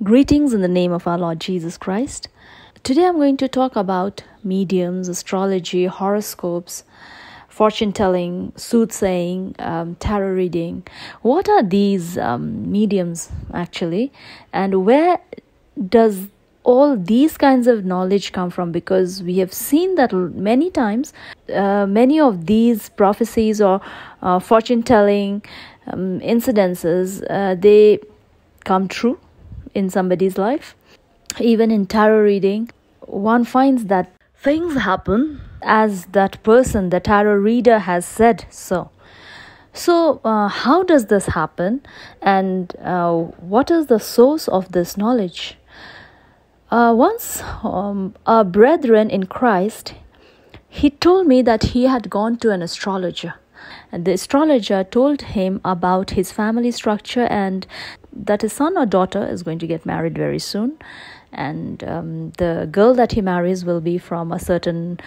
Greetings in the name of our Lord Jesus Christ. Today I'm going to talk about mediums, astrology, horoscopes, fortune telling, soothsaying, um, tarot reading. What are these um, mediums actually, and where does all these kinds of knowledge come from? Because we have seen that many times, uh, many of these prophecies or uh, fortune telling um, incidences uh, they come true in somebody's life. Even in tarot reading, one finds that things happen as that person, the tarot reader, has said so. So, uh, how does this happen, and uh, what is the source of this knowledge? Uh, once, um, a brethren in Christ, he told me that he had gone to an astrologer. The astrologer told him about his family structure and that his son or daughter is going to get married very soon. And um, the girl that he marries will be from a certain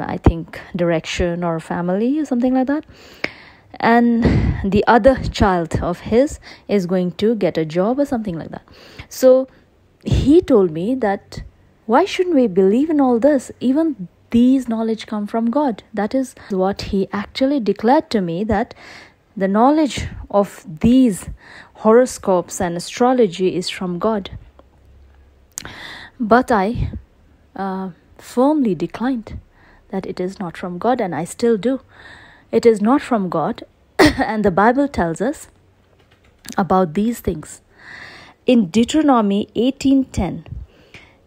i think direction or family or something like that. And the other child of his is going to get a job or something like that. So he told me that why shouldn't we believe in all this? Even these knowledge come from god that is what he actually declared to me that the knowledge of these horoscopes and astrology is from God. But I uh, firmly declined that it is not from God, and I still do. It is not from God, and the Bible tells us about these things. In Deuteronomy 18:10,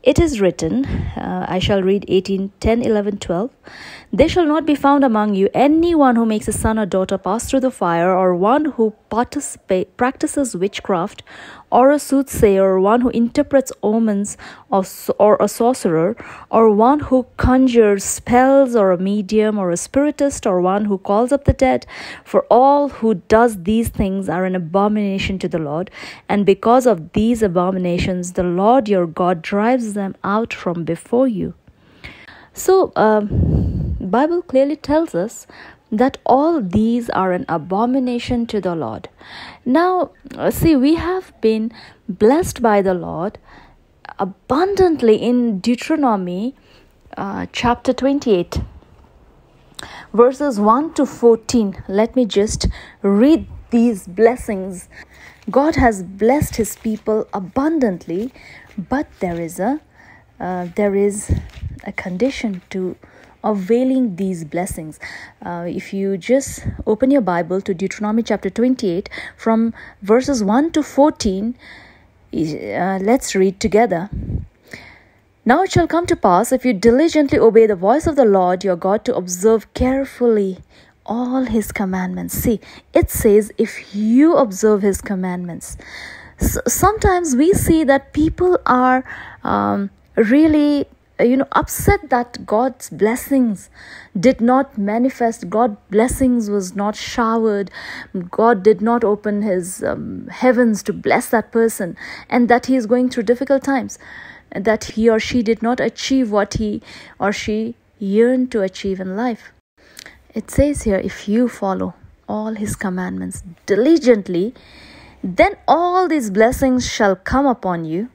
it is written, uh, I shall read 18, 10, 11, 12. There shall not be found among you anyone who makes a son or daughter pass through the fire, or one who practices witchcraft, or a soothsayer, one who interprets omens, or, or a sorcerer, or one who conjures spells, or a medium, or a spiritist, or one who calls up the dead. For all who does these things are an abomination to the Lord, and because of these abominations, the Lord your God drives them out from before you. So, um, Bible clearly tells us that all these are an abomination to the Lord. Now, uh, see, we have been blessed by the Lord abundantly in Deuteronomy uh, chapter 28, verses 1 to 14. Let me just read these blessings. God has blessed his people abundantly, but there is a uh, there is a condition to availing these blessings. Uh, if you just open your Bible to Deuteronomy chapter 28 from verses 1 to 14, uh, let's read together. Now it shall come to pass, if you diligently obey the voice of the Lord your God, to observe carefully all his commandments. See, it says, if you observe his commandments. So sometimes we see that people are um, really you know upset that god's blessings did not manifest. God blessings was not showered. God did not open his um, heavens to bless that person and that he is going through difficult times that he or she did not achieve what he or she yearned to achieve in life. It says here if you follow all his commandments diligently then all these blessings shall come upon you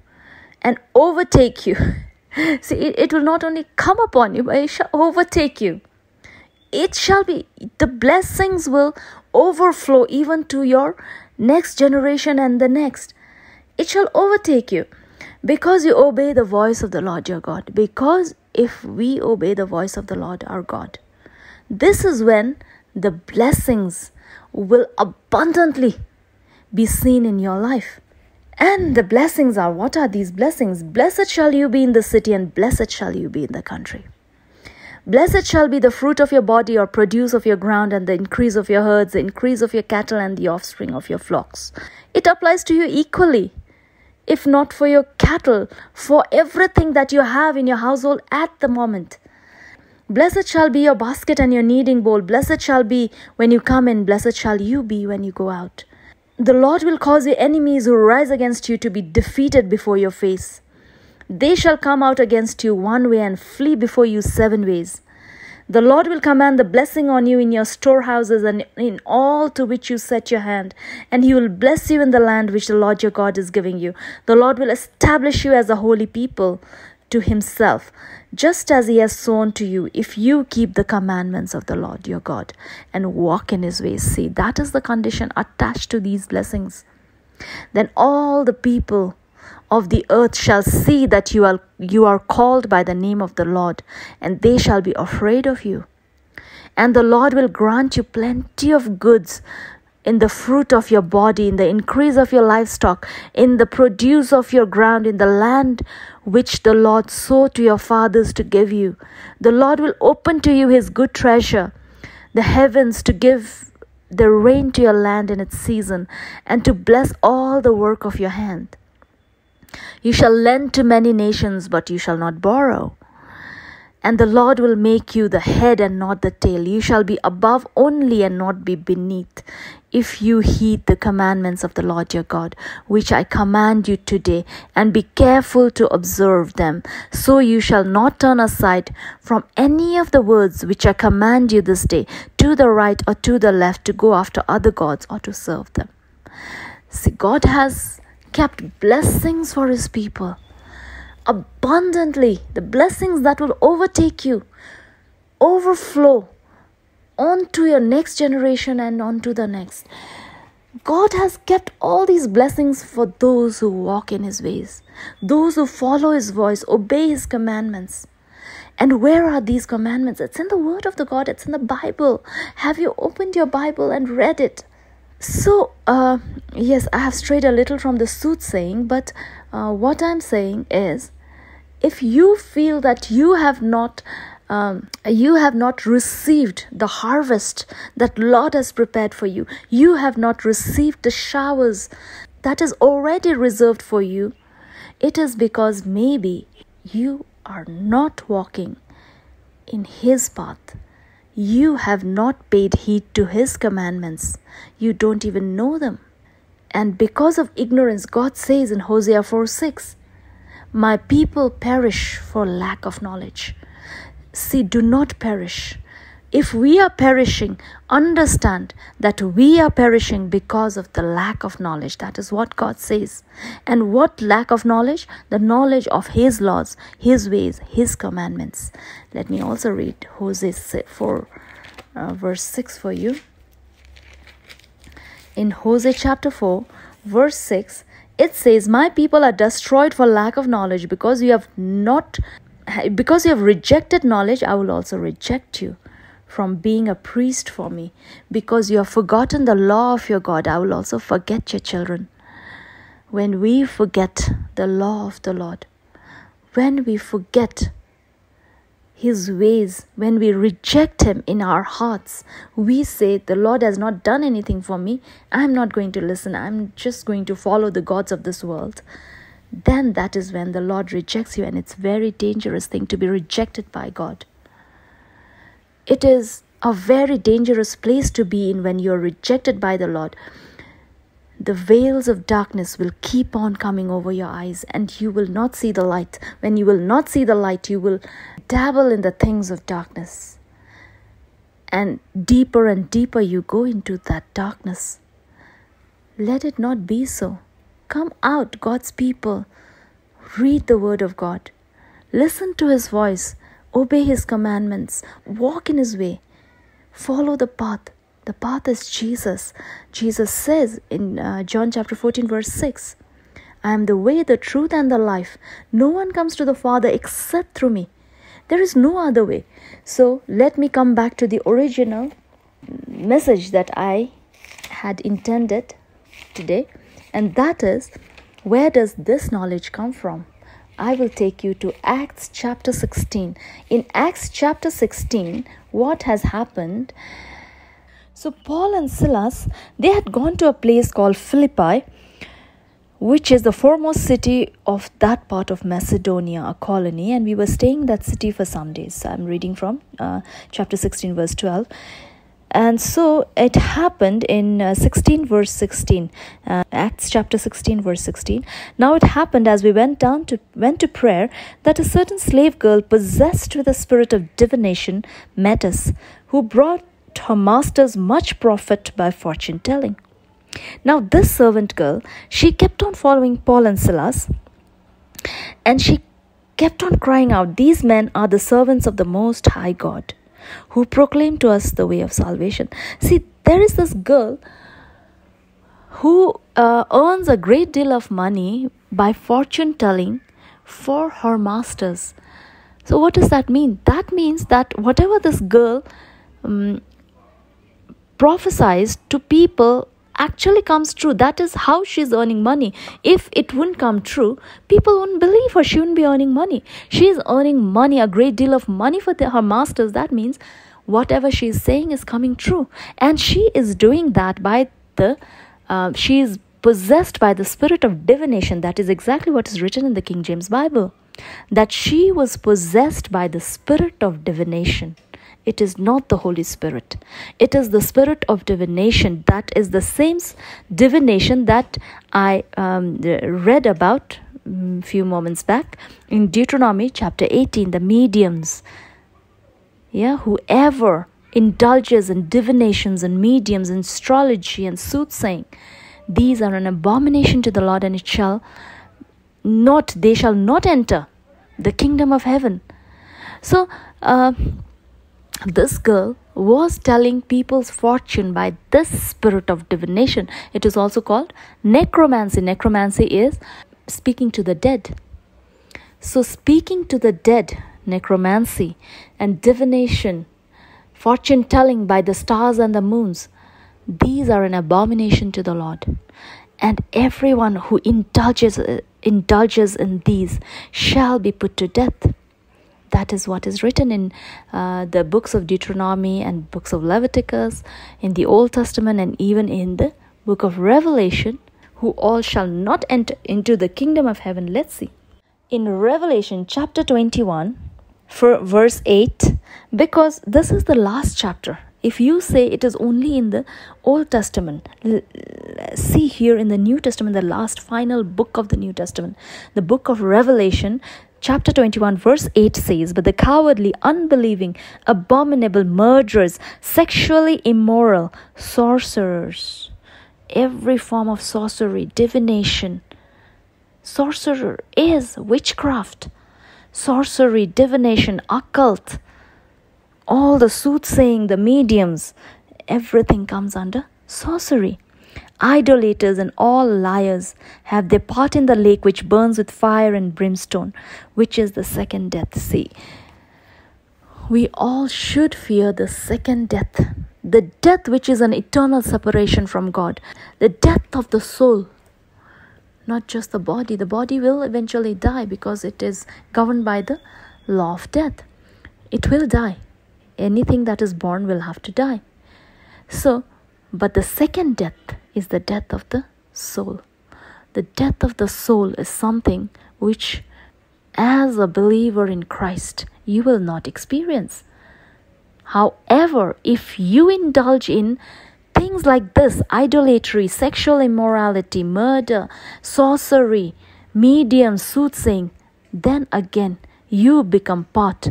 and overtake you See, it, it will not only come upon you, but it shall overtake you. It shall be, the blessings will overflow even to your next generation and the next. It shall overtake you because you obey the voice of the Lord your God. Because if we obey the voice of the Lord our God, this is when the blessings will abundantly be seen in your life. And the blessings are what are these blessings? Blessed shall you be in the city, and blessed shall you be in the country. Blessed shall be the fruit of your body, or produce of your ground, and the increase of your herds, the increase of your cattle, and the offspring of your flocks. It applies to you equally. If not for your cattle, for everything that you have in your household at the moment. Blessed shall be your basket and your kneading bowl. Blessed shall be when you come in. Blessed shall you be when you go out. The Lord will cause your enemies who rise against you to be defeated before your face. They shall come out against you one way and flee before you seven ways. The Lord will command the blessing on you in your storehouses and in all to which you set your hand, and he will bless you in the land which the Lord your God is giving you. The Lord will establish you as a holy people to himself, just as he has sworn to you, if you keep the commandments of the Lord your God and walk in his ways. See, that is the condition attached to these blessings. Then all the people of the earth shall see that you are you are called by the name of the Lord, and they shall be afraid of you. And the Lord will grant you plenty of goods in the fruit of your body, in the increase of your livestock, in the produce of your ground, in the land which the Lord swore to your fathers to give you. The Lord will open to you his good treasure, the heavens to give the rain to your land in its season, and to bless all the work of your hand. You shall lend to many nations, but you shall not borrow. And the Lord will make you the head and not the tail. You shall be above only and not be beneath if you heed the commandments of the Lord your God, which I command you today, and be careful to observe them, so you shall not turn aside from any of the words which I command you this day, to the right or to the left, to go after other gods or to serve them. See, God has kept blessings for his people abundantly, the blessings that will overtake you, overflow on to your next generation and on to the next. God has kept all these blessings for those who walk in His ways, those who follow His voice, obey His commandments. And where are these commandments? It's in the Word of the God, it's in the Bible. Have you opened your Bible and read it? So, uh, yes, I have strayed a little from the soothsaying, but uh, what I'm saying is if you feel that you have not um, you have not received the harvest that Lord has prepared for you. You have not received the showers that is already reserved for you. It is because maybe you are not walking in His path. You have not paid heed to His commandments. You don't even know them. And because of ignorance, God says in Hosea 4 6, My people perish for lack of knowledge. See, do not perish. If we are perishing, understand that we are perishing because of the lack of knowledge. That is what God says. And what lack of knowledge? The knowledge of His laws, His ways, His commandments. Let me also read Hosea 4, uh, verse 6 for you. In Hosea chapter 4, verse 6, it says, My people are destroyed for lack of knowledge because you have not because you have rejected knowledge, I will also reject you from being a priest for me. Because you have forgotten the law of your God, I will also forget your children. When we forget the law of the Lord, when we forget his ways, when we reject him in our hearts, we say, The Lord has not done anything for me. I'm not going to listen. I'm just going to follow the gods of this world then that is when the Lord rejects you, and it's very dangerous thing to be rejected by God. It is a very dangerous place to be in when you're rejected by the Lord. The veils of darkness will keep on coming over your eyes, and you will not see the light. When you will not see the light, you will dabble in the things of darkness. And deeper and deeper you go into that darkness. Let it not be so. Come out, God's people. Read the Word of God. Listen to His voice. Obey His commandments. Walk in His way. Follow the path. The path is Jesus. Jesus says in uh, John chapter 14, verse 6 I am the way, the truth, and the life. No one comes to the Father except through me. There is no other way. So let me come back to the original message that I had intended today. And that is, where does this knowledge come from? I will take you to Acts chapter 16. In Acts chapter 16, what has happened? So, Paul and Silas, they had gone to a place called Philippi, which is the foremost city of that part of Macedonia, a colony, and we were staying in that city for some days. I'm reading from uh, chapter 16, verse 12. And so it happened in uh, 16 verse 16 uh, acts chapter 16 verse 16 now it happened as we went down to went to prayer that a certain slave girl possessed with a spirit of divination met us who brought her masters much profit by fortune telling. Now this servant girl she kept on following paul and silas and she kept on crying out these men are the servants of the most high god who proclaim to us the way of salvation. See, there is this girl who uh, earns a great deal of money by fortune telling for her masters. So, what does that mean? That means that whatever this girl um, prophesies to people actually comes true. That is how she's earning money. If it wouldn't come true, people wouldn't believe her. She wouldn't be earning money. She's earning money, a great deal of money for the, her masters. That means whatever she's saying is coming true. And she is doing that by the, uh, she is possessed by the spirit of divination. That is exactly what is written in the King James Bible. That she was possessed by the spirit of divination. It is not the Holy Spirit. It is the spirit of divination. That is the same divination that I um, read about a mm, few moments back in Deuteronomy chapter 18, the mediums. Yeah, whoever indulges in divinations and mediums and astrology and soothsaying, these are an abomination to the Lord, and it shall not, they shall not enter the kingdom of heaven. So, uh, this girl was telling people's fortune by this spirit of divination. It is also called necromancy. Necromancy is speaking to the dead. So, speaking to the dead, necromancy, and divination, fortune telling by the stars and the moons, these are an abomination to the Lord. And everyone who indulges, indulges in these shall be put to death. That is what is written in uh, the books of Deuteronomy and books of Leviticus, in the Old Testament, and even in the book of Revelation, who all shall not enter into the kingdom of heaven. Let's see. In Revelation chapter 21, for verse 8, because this is the last chapter. If you say it is only in the Old Testament, see here in the New Testament, the last final book of the New Testament, the book of Revelation, Chapter 21, verse 8 says, But the cowardly, unbelieving, abominable, murderers, sexually immoral, sorcerers, every form of sorcery, divination. Sorcerer is witchcraft, sorcery, divination, occult, all the soothsaying, the mediums, everything comes under sorcery. Idolaters and all liars have their part in the lake which burns with fire and brimstone, which is the second death. See, we all should fear the second death, the death which is an eternal separation from God, the death of the soul, not just the body. The body will eventually die because it is governed by the law of death. It will die. Anything that is born will have to die. So, but the second death is the death of the soul. The death of the soul is something which, as a believer in Christ, you will not experience. However, if you indulge in things like this idolatry, sexual immorality, murder, sorcery, medium, soothsaying then again you become part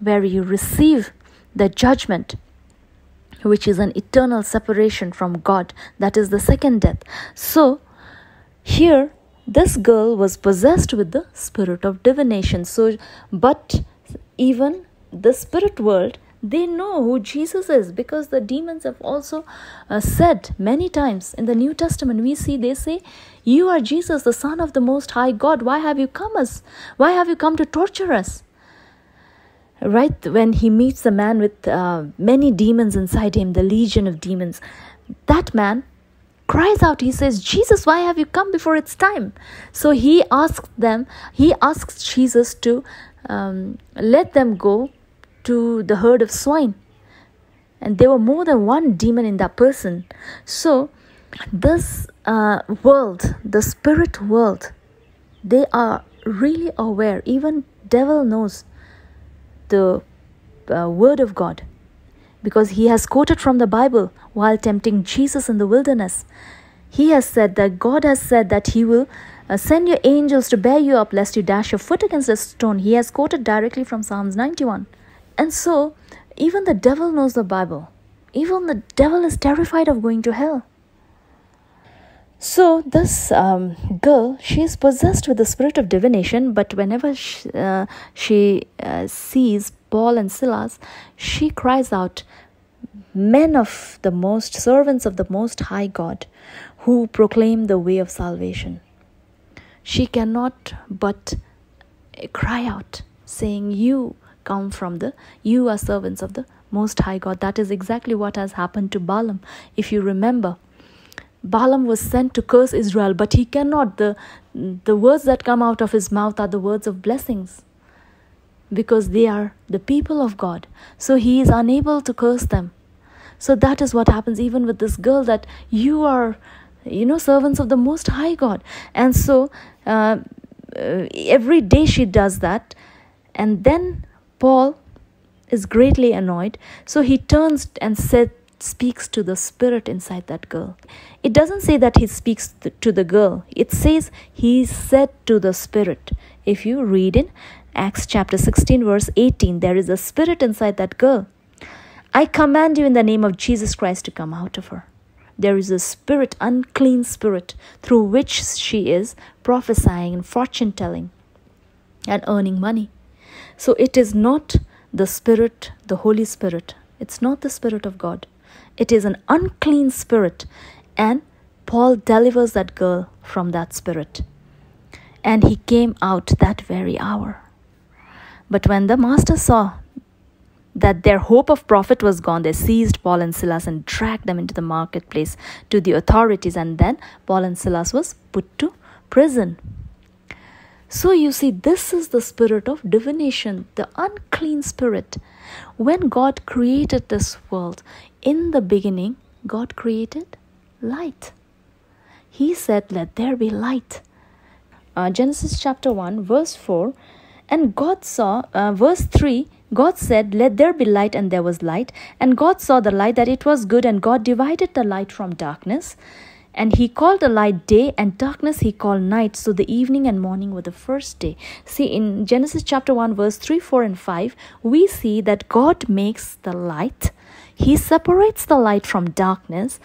where you receive the judgment which is an eternal separation from God. That is the second death. So, here, this girl was possessed with the spirit of divination. So, but even the spirit world, they know who Jesus is because the demons have also uh, said many times in the New Testament. We see they say, You are Jesus, the Son of the Most High God. Why have you come us? Why have you come to torture us? Right when he meets the man with uh, many demons inside him, the legion of demons, that man cries out. He says, Jesus, why have you come before it's time? So he asks them, he asks Jesus to um, let them go to the herd of swine. And there were more than one demon in that person. So, this uh, world, the spirit world, they are really aware. Even devil knows the uh, word of God. because he has quoted from the Bible while tempting Jesus in the wilderness. He has said that God has said that he will uh, send your angels to bear you up lest you dash your foot against a stone. He has quoted directly from Psalms 91. And so, even the devil knows the Bible. Even the devil is terrified of going to hell. So, this um, girl, she is possessed with the spirit of divination, but whenever she, uh, she uh, sees Paul and Silas, she cries out, Men of the most, servants of the Most High God, who proclaim the way of salvation. She cannot but cry out, saying, You come from the, you are servants of the Most High God. That is exactly what has happened to Balaam. If you remember, Balaam was sent to curse Israel, but he cannot. The, the words that come out of his mouth are the words of blessings because they are the people of God. So he is unable to curse them. So that is what happens even with this girl that you are, you know, servants of the Most High God. And so uh, uh, every day she does that. And then Paul is greatly annoyed. So he turns and said, speaks to the spirit inside that girl. It doesn't say that he speaks to the girl, it says he said to the spirit. If you read in Acts chapter 16, verse 18, there is a spirit inside that girl. I command you in the name of Jesus Christ to come out of her. There is a spirit, unclean spirit, through which she is prophesying and fortune telling and earning money. So it is not the Spirit, the Holy Spirit. It's not the Spirit of God. It is an unclean spirit. And Paul delivers that girl from that spirit. And he came out that very hour. But when the master saw that their hope of profit was gone, they seized Paul and Silas and dragged them into the marketplace to the authorities. And then Paul and Silas was put to prison. So you see, this is the spirit of divination, the unclean spirit. When God created this world, in the beginning, God created light. He said, Let there be light. Uh, Genesis chapter 1, verse 4. And God saw, uh, verse 3, God said, Let there be light, and there was light. And God saw the light that it was good, and God divided the light from darkness. And he called the light day, and darkness he called night. So the evening and morning were the first day. See, in Genesis chapter 1, verse 3, 4, and 5, we see that God makes the light, he separates the light from darkness,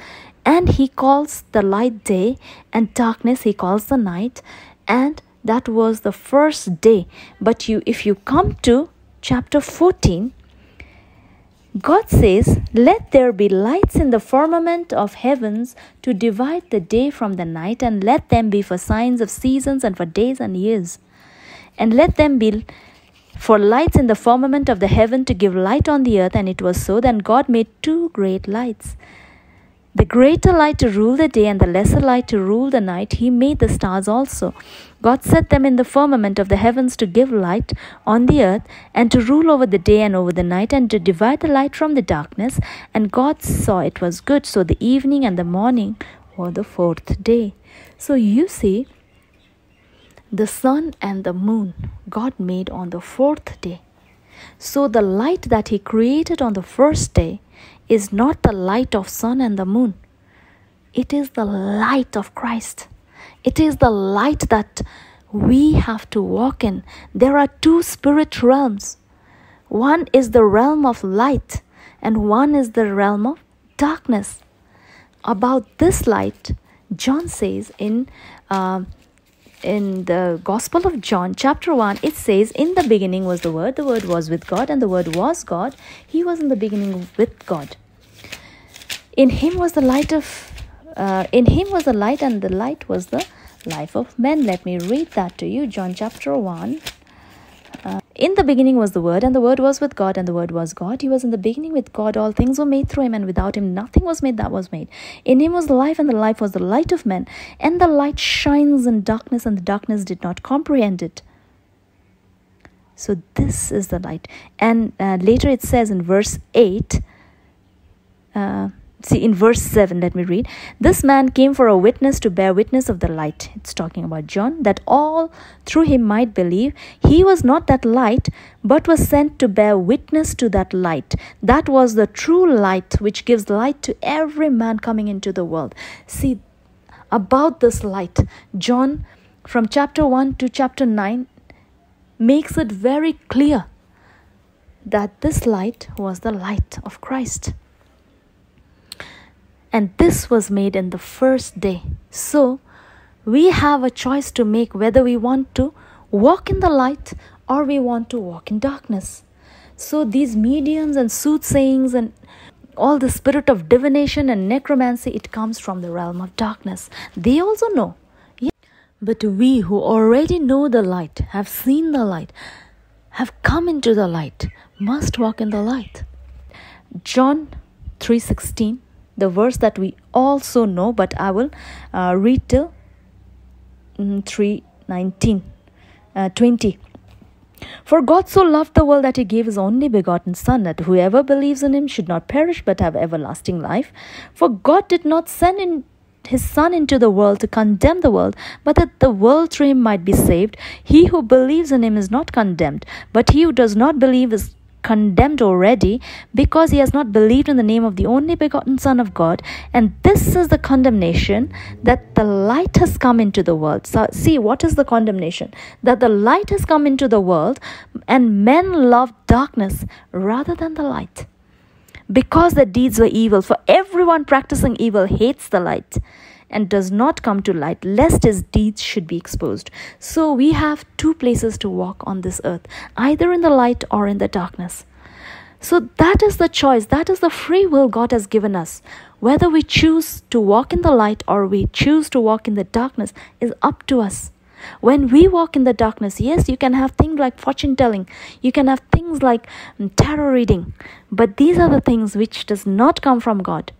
and he calls the light day, and darkness he calls the night. And that was the first day. But you, if you come to chapter 14, God says, Let there be lights in the firmament of heavens to divide the day from the night, and let them be for signs of seasons and for days and years. And let them be for lights in the firmament of the heaven to give light on the earth. And it was so. Then God made two great lights the greater light to rule the day and the lesser light to rule the night, he made the stars also. God set them in the firmament of the heavens to give light on the earth, and to rule over the day and over the night, and to divide the light from the darkness. And God saw it was good. So the evening and the morning were the fourth day. So you see, the sun and the moon God made on the fourth day. So the light that He created on the first day is not the light of sun and the moon. It is the light of Christ. It is the light that we have to walk in. There are two spirit realms. One is the realm of light, and one is the realm of darkness. About this light, John says in uh, in the Gospel of John, chapter 1, it says, In the beginning was the Word, the Word was with God, and the Word was God. He was in the beginning with God. In him was the light of, uh, in him was the light, and the light was the life of men. Let me read that to you. John chapter 1. Uh, in the beginning was the Word, and the Word was with God, and the Word was God. He was in the beginning with God. All things were made through him, and without him nothing was made that was made. In him was the life, and the life was the light of men. And the light shines in darkness, and the darkness did not comprehend it. So, this is the light. And uh, later it says in verse 8, uh, see in verse 7 let me read. This man came for a witness to bear witness of the light. It's talking about john that all through him might believe. He was not that light but was sent to bear witness to that light. That was the true light which gives light to every man coming into the world. See about this light john from chapter 1 to chapter 9 makes it very clear that this light was the light of christ and this was made in the first day. So, we have a choice to make whether we want to walk in the light or we want to walk in darkness. So, these mediums and soothsayings and all the spirit of divination and necromancy, it comes from the realm of darkness. They also know. Yeah. But we who already know the light, have seen the light, have come into the light, must walk in the light. John 3:16 the verse that we also know, but I will uh, read till mm, 3 19, uh, 20. For God so loved the world that he gave his only begotten Son, that whoever believes in him should not perish but have everlasting life. For God did not send in his Son into the world to condemn the world, but that the world through him might be saved. He who believes in him is not condemned, but he who does not believe is condemned already because he has not believed in the name of the only begotten Son of God. And this is the condemnation that the light has come into the world. So, see, what is the condemnation? That the light has come into the world and men love darkness rather than the light. Because their deeds were evil, for everyone practicing evil hates the light and does not come to light, lest his deeds should be exposed. So we have two places to walk on this earth, either in the light or in the darkness. So that is the choice, that is the free will God has given us. Whether we choose to walk in the light or we choose to walk in the darkness is up to us. When we walk in the darkness, yes, you can have things like fortune telling, you can have things like mm, tarot reading, but these are the things which does not come from God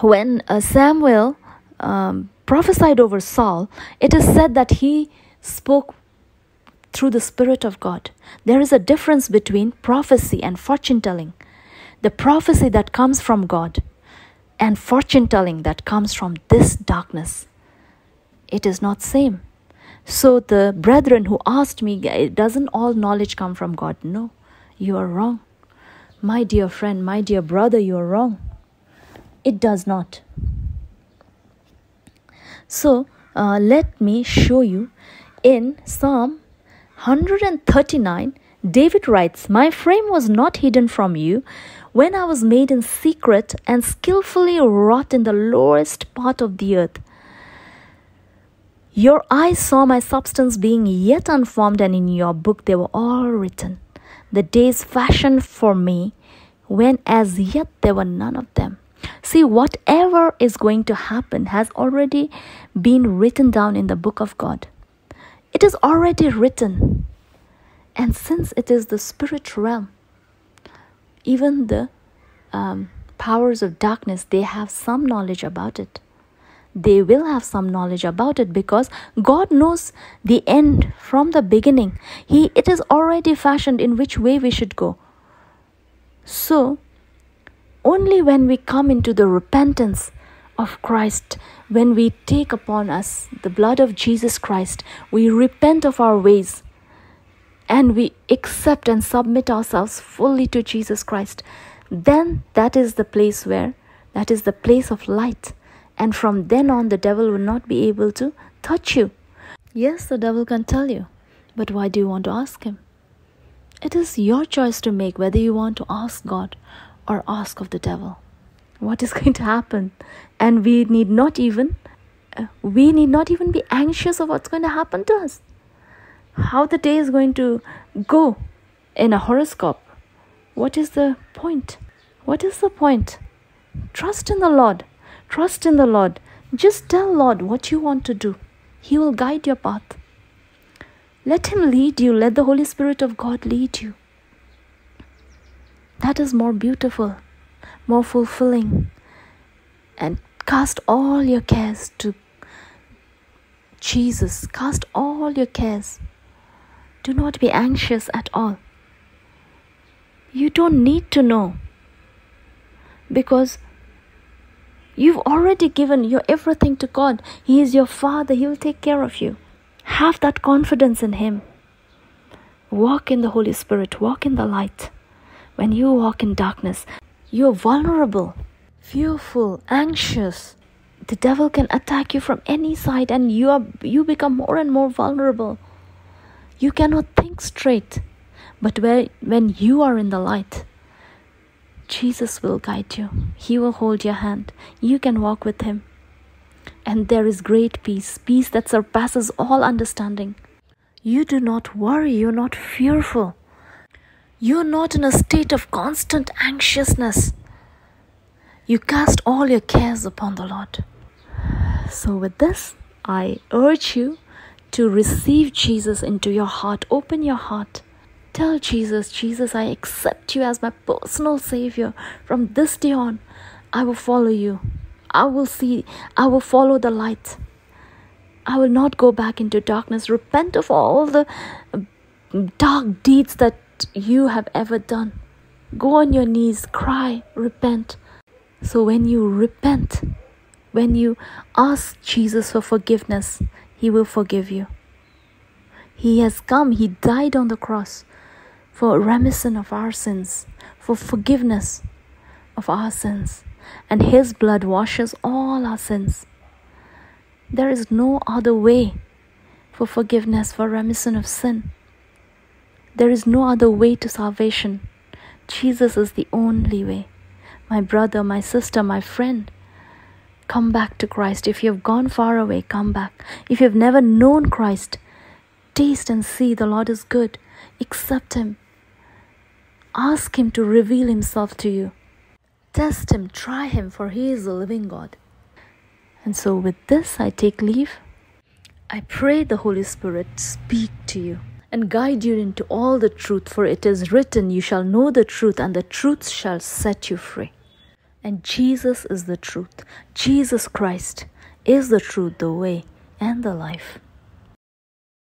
when uh, Samuel um, prophesied over Saul, it is said that he spoke through the Spirit of God. There is a difference between prophecy and fortune telling. The prophecy that comes from God and fortune telling that comes from this darkness. It is not same. So the brethren who asked me, doesn't all knowledge come from God? No, you are wrong. My dear friend, my dear brother, you are wrong it does not. So uh, let me show you in Psalm 139. David writes, My frame was not hidden from you when I was made in secret and skillfully wrought in the lowest part of the earth. Your eyes saw my substance being yet unformed, and in your book they were all written. The days fashioned for me, when as yet there were none of them. See, whatever is going to happen has already been written down in the book of God. It is already written. And since it is the spirit realm, even the um, powers of darkness, they have some knowledge about it. They will have some knowledge about it because God knows the end from the beginning. He it is already fashioned in which way we should go. So only when we come into the repentance of Christ, when we take upon us the blood of Jesus Christ, we repent of our ways and we accept and submit ourselves fully to Jesus Christ, then that is the place where, that is the place of light. And from then on, the devil will not be able to touch you. Yes, the devil can tell you, but why do you want to ask him? It is your choice to make whether you want to ask God or ask of the devil. What is going to happen? And we need not even uh, we need not even be anxious of what's going to happen to us. How the day is going to go in a horoscope. What is the point? What is the point? Trust in the lord. Trust in the lord. Just tell lord what you want to do. He will guide your path. Let him lead you. Let the holy spirit of god lead you that is more beautiful, more fulfilling. And cast all your cares to Jesus. Cast all your cares. Do not be anxious at all. You don't need to know. because you've already given your everything to God. He is your Father, He will take care of you. Have that confidence in Him. Walk in the Holy Spirit, walk in the light. When you walk in darkness, you're vulnerable, fearful, anxious. The devil can attack you from any side and you are you become more and more vulnerable. You cannot think straight. But when, when you are in the light, Jesus will guide you. He will hold your hand. You can walk with Him. And there is great peace, peace that surpasses all understanding. You do not worry, you're not fearful. You're not in a state of constant anxiousness. You cast all your cares upon the Lord. So, with this, I urge you to receive Jesus into your heart. Open your heart Tell Jesus, Jesus, I accept you as my personal Savior. From this day on, I will follow you. I will see, I will follow the light. I will not go back into darkness. Repent of all the dark deeds that you have ever done. Go on your knees, cry, repent. So when you repent, when you ask Jesus for forgiveness, He will forgive you. He has come, He died on the cross for remission of our sins, for forgiveness of our sins, and His blood washes all our sins. There is no other way for forgiveness, for remission of sin. There is no other way to salvation. Jesus is the only way. My brother, my sister, my friend, come back to Christ. If you have gone far away, come back. If you have never known Christ, taste and see the Lord is good. Accept Him. Ask Him to reveal Himself to you. Test Him, try Him, for He is a living God. And so, with this, I take leave. I pray the Holy Spirit speak to you and guide you into all the truth, for it is written, You shall know the truth, and the truth shall set you free. And Jesus is the truth. Jesus Christ is the truth, the way, and the life.